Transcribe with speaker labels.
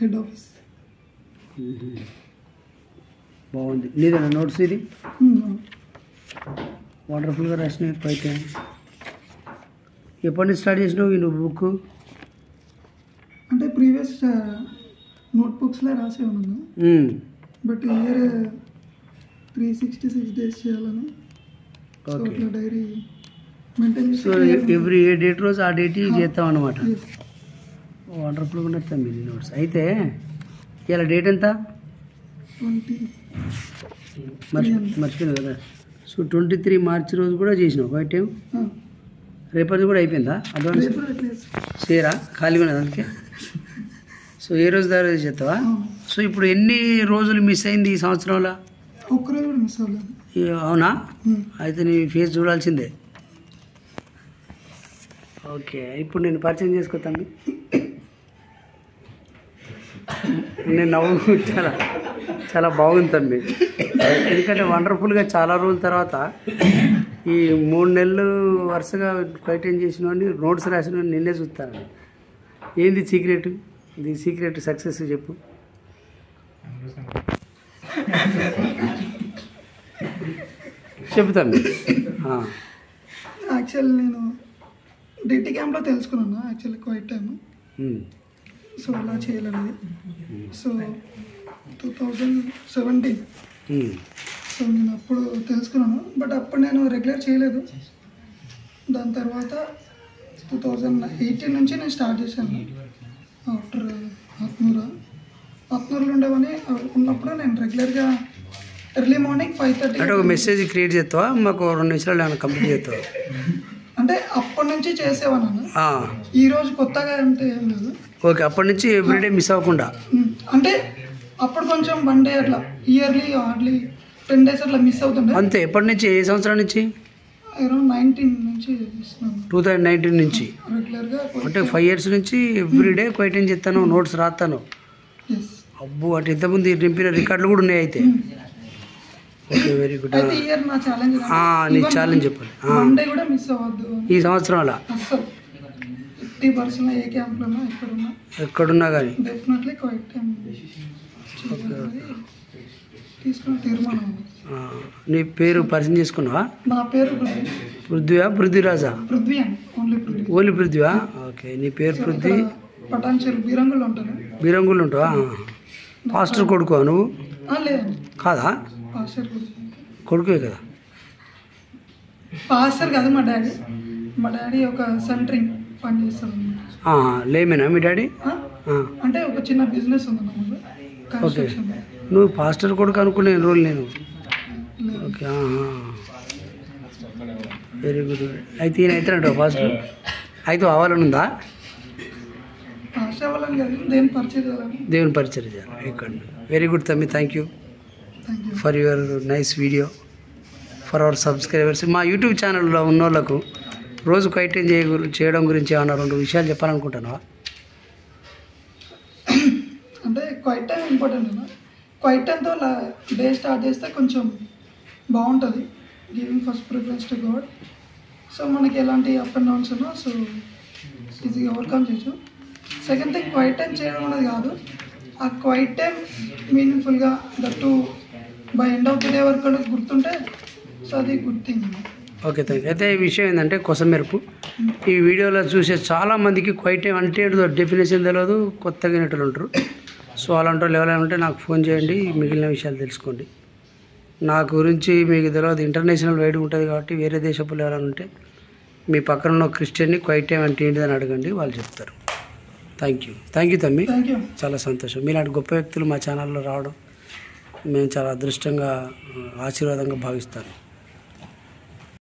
Speaker 1: Head office.
Speaker 2: బాగుంది. నీదేనా notes ఇది?
Speaker 1: ఉమ్,
Speaker 2: వండర్ఫుల్గా రాసిన అయితే ఎప్పటి నుంచి స్టార్ట్ చేసినావు ఈ నువ్వు బుక్
Speaker 1: అంటే ప్రీవియస్ నోట్బుక్స్లో రాసే ఉన్నాను. But year three sixty six days చేయాలని. Diary maintain
Speaker 2: so every a date రోజు ఆ డేట్ చేస్తాం. అనమాట వండర్ఫుల్గా ఉన్నది మీది నోట్స్ అయితే ఇలా డేట్ ఎంత? మర్చిపోయింది కదా? సో ట్వంటీ త్రీ మార్చి రోజు కూడా చేసినావు వైట్ టైం రేపటి కూడా అయిపోయిందా? అడ్వాన్స్? సేరా ఖాళీగా ఉన్నది అందుకే? సో ఏ రోజు దాకా చేస్తావా? సో ఇప్పుడు ఎన్ని రోజులు మిస్ అయింది ఈ సంవత్సరంలో? అవునా. అయితే నీ ఫేస్ చూడాల్సిందే. ఓకే ఇప్పుడు నేను పరిచయం చేసుకొస్తాను నేను నవ్వు చాలా చాలా బాగుంది తమ్మి ఎందుకంటే వండర్ఫుల్గా చాలా రోజుల తర్వాత ఈ మూడు నెలలు వరుసగా ఫైటింగ్ చేసిన వాడిని నోట్స్ రాసిన నిన్నే చూస్తాను ఏంది సీక్రెట్? ఇది సీక్రెట్ సక్సెస్ చెప్పు. చెప్తాను. ఆ.
Speaker 1: యాక్చువల్ నేను డిటి క్యాంప్లో తెలుసుకున్నాను actually quiet time
Speaker 2: um.
Speaker 1: So అలా చేయాలనేది. So two thousand seventeen. So నేను అప్పుడు తెలుసుకున్నాను. బట్ అప్పుడు నేను రెగ్యులర్ చేయలేదు. దాని తర్వాత టూ థౌజండ్ ఎయిటీన్ నుంచి నేను స్టార్ట్ చేశాను. ఆఫ్టర్ ఆత్మూర ఆత్మూరులో ఉండేవని ఉన్నప్పుడు నేను రెగ్యులర్గా ఎర్లీ మార్నింగ్ ఫైవ్ థర్టీ
Speaker 2: అంటే ఒక మెసేజ్ క్రియేట్ చేస్తావా? మాకు రెండు నిమిషాలు ఏమైనా కంప్లీట్ చేస్తావా?
Speaker 1: అంటే అప్పటి నుంచి చేసేవాను. ఈ రోజు కొత్తగా అంటే ఏం లేదు.
Speaker 2: ఓకే అప్పటి నుంచి ఎవ్రీడే మిస్ అవ్వకుండా?
Speaker 1: అంటే అప్పుడు కొంచెం వన్ డే అట్లా ఇయర్లీ హార్డ్లీ టెన్ డేస్ అట్లా మిస్ అవుతుండే.
Speaker 2: అంతే ఎప్పటి నుంచి ఏ సంవత్సరం నుంచి?
Speaker 1: అరౌండ్ నైన్టీన్ నుంచి ఇస్తున్నాను
Speaker 2: టూ థౌజండ్ నైన్టీన్ నుంచి?
Speaker 1: రెగ్యులర్గా
Speaker 2: అంటే ఫైవ్ ఇయర్స్ నుంచి ఎవ్రీడే క్వైటింగ్ చేస్తాను నోట్స్ రాస్తాను? అబ్బో అటు ఇంతకుముందు నింపిన రికార్డులు కూడా ఉన్నాయి అయితే. ఓకే వెరీ గుడ్
Speaker 1: నా ఛాలెంజ్
Speaker 2: చెప్పండి. ఈ సంవత్సరం అలా
Speaker 1: ఫిఫ్టీ పర్సెంట్ ఏ క్యాంప్లోనా ఎక్కడున్నా
Speaker 2: ఎక్కడున్నా కానీ
Speaker 1: డెఫినెట్లీ క్వైట్ టైం తీసుకున్న తీర్మానం.
Speaker 2: నీ పేరు పరిచయం చేసుకున్నావా?
Speaker 1: నా పేరు పృథ్వీ
Speaker 2: పృథ్వీయా పృథ్వీరాజా?
Speaker 1: పృథ్వీ ఓన్లీ పృథ్వీ.
Speaker 2: ఓన్లీ పృథ్వీయా? ఓకే నీ పేరు పృథ్వీ?
Speaker 1: పటాన్ చెరు బీరంగులు ఉంటాను
Speaker 2: బీరంగులు ఉంటావా? పాస్టర్ కొడుకు నువ్వు? కాదా?
Speaker 1: పాస్టర్ కూడా
Speaker 2: కొడుకువే కదా?
Speaker 1: పాస్టర్ కాదు మా డాడీ. మా డాడీ ఒక సెంటరింగ్ పని
Speaker 2: లేమేనా మీ డాడీ?
Speaker 1: అంటే ఒక చిన్న బిజినెస్ ఉంది కన్స్ట్రక్షన్
Speaker 2: నువ్వు పాస్టర్ కొడుకు అనుకునే రోజు నేను. ఓకే వెరీ గుడ్ అయితే ఈయన అవుతానంటావు పాస్టర్? అయితే అవ్వాలని ఉందా దేవుని పరిచయం చేయాలి. ఇక్కడ వెరీ గుడ్ తమ్మి. Thank you
Speaker 1: thank you
Speaker 2: for your nice video for our subscribers మా యూట్యూబ్ ఛానల్లో ఉన్న వాళ్ళకు రోజు కైటైన్ చేయ చేయడం గురించి ఏమన్నా రెండు విషయాలు చెప్పాలనుకుంటున్నావా?
Speaker 1: అంటే క్వైట్ టైం ఇంపార్టెంట్ అన్న క్వైట్ టైంతో డే స్టార్ట్ చేస్తే కొంచెం బాగుంటుంది. Giving first preference to God so మనకి ఎలాంటి అప్ అండ్ డౌన్స్ ఉన్నా సో ఈజీగా ఓవర్కమ్ చేయొచ్చు. సెకండ్ థింగ్ క్వైట్ టైం చేయడం అనేది కాదు. ఆ quiet time మీనింగ్ఫుల్గా that by end of the day వరకు గుర్తుంటే సో అది గుడ్ థింగ్ అన్నమాట
Speaker 2: ఓకే థ్యాంక్ యూ అయితే ఈ విషయం ఏంటంటే కొసమెరుపు. ఈ వీడియోలో చూసే చాలా మందికి క్వైట్ అంటే డెఫినేషన్ తెలియదు కొత్తగా వినేటోళ్ళు ఉంటారు. సో అలాంటి వాళ్ళు ఎవరైనా ఉంటే నాకు ఫోన్ చేయండి మిగిలిన విషయాలు తెలుసుకోండి. నా గురించి మీకు తెలియదు ఇంటర్నేషనల్ వైడ్ ఉంటుంది కాబట్టి వేరే దేశపులు ఎవరైనా ఉంటే మీ పక్కన ఉన్న క్రిస్టియన్ని క్వైట్ టైం అంటే ఏంటిదని అడగండి వాళ్ళు చెప్తారు. Thank you. థ్యాంక్ యూ తమ్మి. చాలా సంతోషం. మీలాంటి గొప్ప వ్యక్తులు మా ఛానల్లో రావడం మేము చాలా అదృష్టంగా ఆశీర్వాదంగా భావిస్తాను.